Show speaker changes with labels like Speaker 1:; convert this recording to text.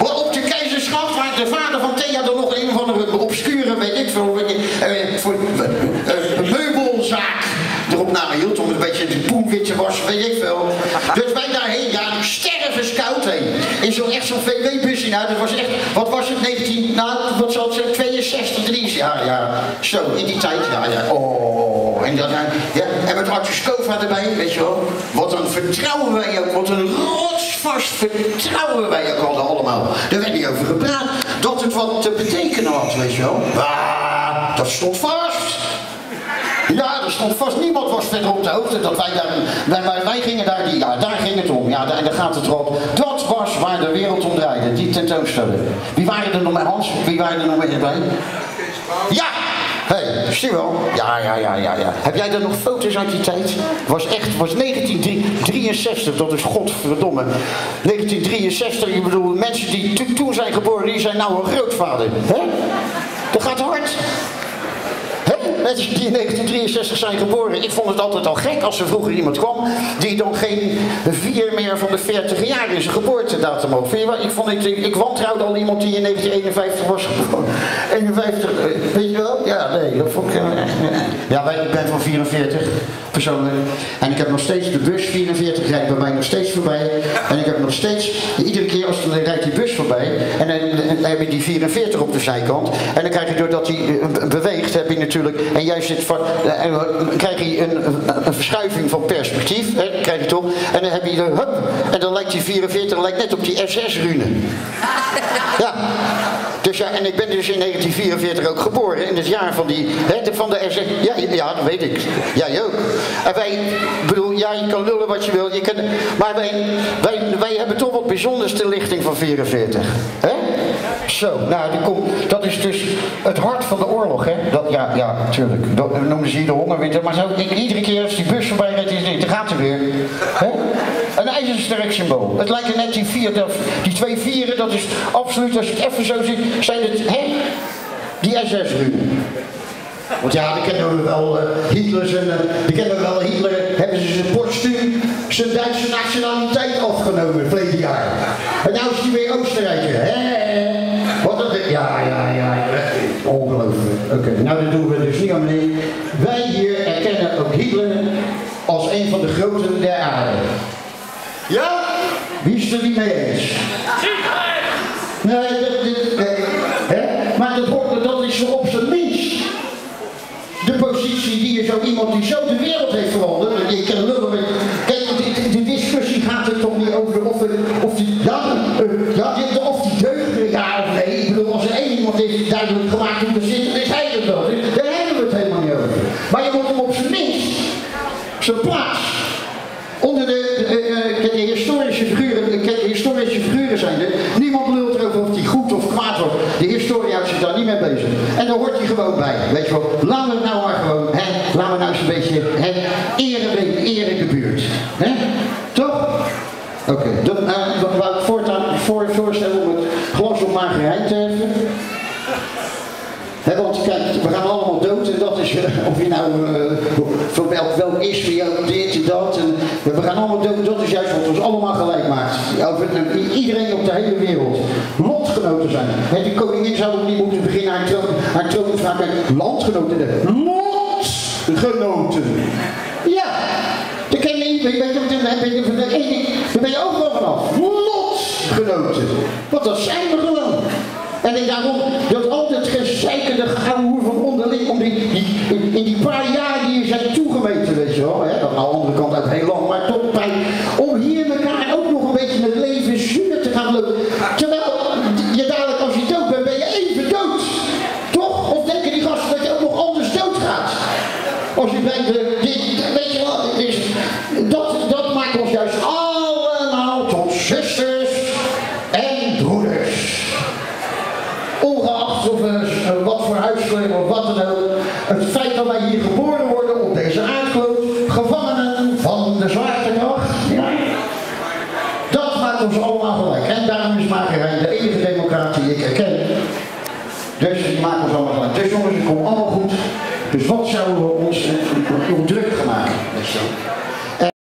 Speaker 1: Op de keizersgracht waar de vader van Thea er nog een van de obscure, weet ik veel, eh, voor, eh, een meubelzaak erop nahield om een beetje de poenwit te wassen, weet ik veel. Dus wij daarheen, ja, stervenskoud heen. In zo'n echt zo'n VW-busje, nou, dat was echt, wat was het, 19, nou, wat zal het zijn, 62, 3 ja, ja, zo, in die tijd, ja, ja, oh, en dan, ja, en met Arthur Scova erbij, weet je wel, wat een vertrouwen wij ook, wat een rotsvast vertrouwen wij ook hadden allemaal. Daar werd niet over gepraat, dat het wat te betekenen had, weet je wel. Ah, dat stond vast. Ja, er stond vast, niemand was verder op de hoogte dat wij daar, wij, wij, gingen daar, die, ja, daar ging het om, ja, daar, daar gaat het erop. Dat was waar de wereld om draaide, die tentoonstelling. Wie waren er nog bij Hans? Wie waren er nog bij? Ja! Hey, zie wel? Ja, ja, ja, ja, ja. Heb jij er nog foto's uit die tijd? was echt, was 1963, dat is godverdomme. 1963, ik bedoel, mensen die toen zijn geboren, die zijn nou een grootvader. Hè? Dat gaat hard. Mensen die in 1963 zijn geboren, ik vond het altijd al gek als er vroeger iemand kwam die dan geen vier meer van de 40 jaar zijn geboortedatum had. Ik, vond, ik, ik wantrouwde al iemand die in 1951 was geboren. 51, eh, weet je wel? Ja, nee, dat vond ik... Uh, ja, ik ben van 44, persoonlijk. En ik heb nog steeds de bus 44, rijdt bij mij nog steeds voorbij. En ik heb nog steeds, iedere keer als dan rijdt die bus voorbij, en dan, dan heb je die 44 op de zijkant. En dan krijg je doordat hij beweegt, heb je natuurlijk en jij zit van, eh, en dan krijg je een, een, verschuiving van perspectief, hè, krijg je toch? En dan heb je de hup, en dan lijkt die 44 lijkt net op die SS-rune. Ja. Dus ja, en ik ben dus in 1944 ook geboren, in het jaar van die, hè, van de SS. Ja, ja, dat weet ik. Jij ook. En wij, bedoel, ja, je kan lullen wat je wil, je kan, maar wij, wij, wij hebben toch wat bijzonders de lichting van 44. Hè? Zo, nou, die dat is dus het hart van de oorlog, hè? Dat, ja, ja, natuurlijk. Dat noemen ze hier de hongerwinter. Maar zo, iedere keer als die bus voorbij rijdt, is dan gaat er weer. Hè? Een ijzersterk symbool. Het lijkt net die vier, die twee vieren, dat is absoluut, als je het even zo ziet, zijn het, hè? Die SS-runen. Want ja, die kennen we wel, uh, Hitler, zijn, uh, die kennen we wel, Hitler hebben ze zijn postuum, zijn Duitse nationaliteit afgenomen, verleden jaar. En nou is hij weer Oostenrijker, hè? Ongelooflijk. Oké, nou dat doen we dus niet aan meneer. Wij hier erkennen ook Hitler als een van de groten der aarde. Ja? Wie is er niet mee eens? Nee, dat, nee, hè? maar dat, hoort, dat is op zijn minst de positie die je zo iemand die zo de wereld heeft veranderd. Daar hebben we het helemaal niet over. Maar je moet hem op zijn minst, zijn plaats, onder de, uh, de historische figuren, de historische figuren zijn er. Niemand lult erover of die goed of kwaad wordt. De historie houdt daar niet mee bezig. En daar hoort hij gewoon bij. Weet je wel, laten het nou maar gewoon, hè, laten we nou eens een beetje, hè, eren, de buurt. Hè? Toch? Oké, okay. dan uh, wou ik voortaan voor, voorstellen om het glas op margarijn te heffen. Want kijk, we gaan allemaal dood en dat is, uh, of je nou voor welk, welk is, wie ook dit en dat. En, we gaan allemaal dood, dat is juist wat ons allemaal gelijk maakt. Over, iedereen op de hele wereld. Lotgenoten zijn. He, die koningin zou ook niet moeten beginnen haar troon, haar troonvraag met landgenoten. Lotgenoten. Ja, daar ken je niet, daar ben je, je overal vanaf. Lotgenoten. Want dat zijn we gewoon. En ik daarom dat altijd gezeikerde gehoer van onderling om die, die, in die paar jaar die je zijn toegemeten, weet je wel. Hè, dat aan de andere kant uit heel lang, maar toch bij, om hier elkaar ook nog een beetje het leven zuur te gaan lopen. Terwijl je dadelijk als je dood bent, ben je even dood. Toch? Of denken die gasten dat je ook nog anders doodgaat? Als je de, dit, weet je wel, dat, dat maakt ons juist allemaal tot zusters of uh, wat voor huiskleur of wat dan ook. Het feit dat wij hier geboren worden op deze aardkloot, gevangenen van de zwaartekracht, ja, dat maakt ons allemaal gelijk. En daarom is Magerijn de enige democraat die ik herken. Dus die maakt ons allemaal gelijk. Dus jongens, het komt allemaal goed. Dus wat zouden we ons uh, druk gemaakt?